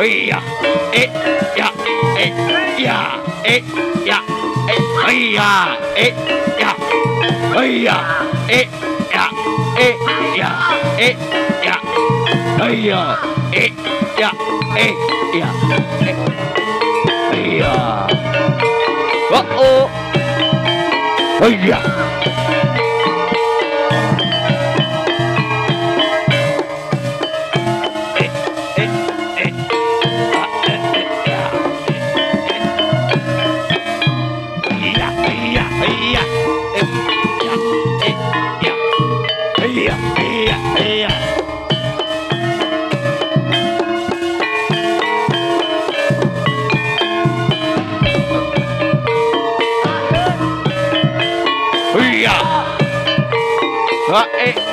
Iya. Eh, ya, eh, ya, eh, ya, eh, iya, eh, ya, iya, eh, ya, eh, ya, eh, ya, iya, eh, ya, eh, ya, eh, iya. Oh, oh. Oh iya. Eh, Ah, eh.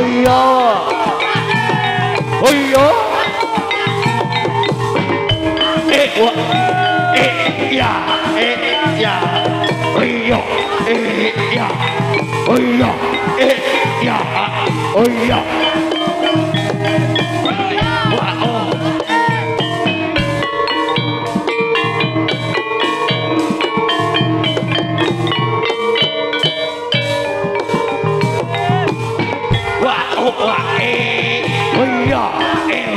Ya. Hayya. Hayya. Eh, wah. Eh, ya. Eh, ya. Hayya. Eh, ya. Hayya. Eh, ya. Hayya. Wah, oh.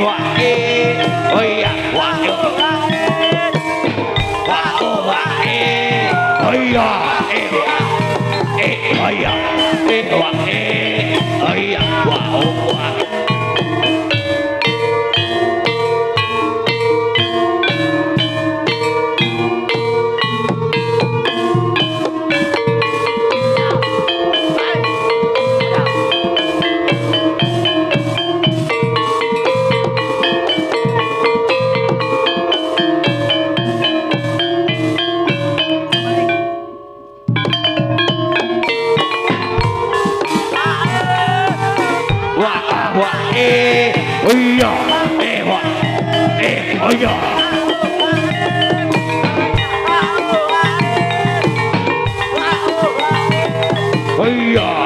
Wah, eh, oh iya, wah, eh, wah, wah, eh, oh iya, eh, oh iya, eh, wah, eh, oh iya, wah, oh, wa wa eh iya eh wa eh iya wah wah eh wah iya